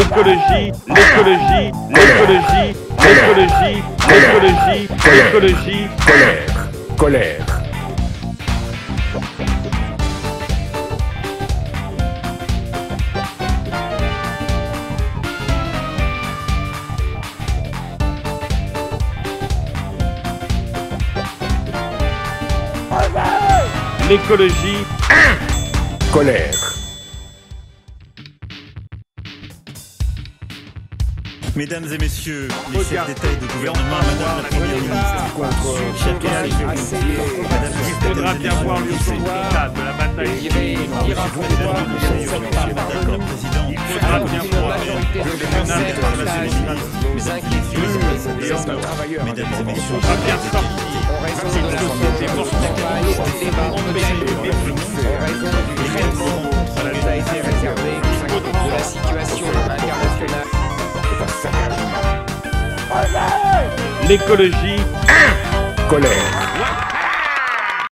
l'écologie, l'écologie, l'écologie, l'écologie, l'écologie, l'écologie, Colère, colère. l'écologie, Colère. Mesdames et messieurs, les chefs d'État et de gouvernement, Madame la Première ministre, il faudra bien voir le résultat de la bataille. Il faudra bien voir le. Mesdames et messieurs, Mesdames et Il messieurs, faudra bien sortir société mortelle, réellement contre la situation internationale. L'écologie, Colère.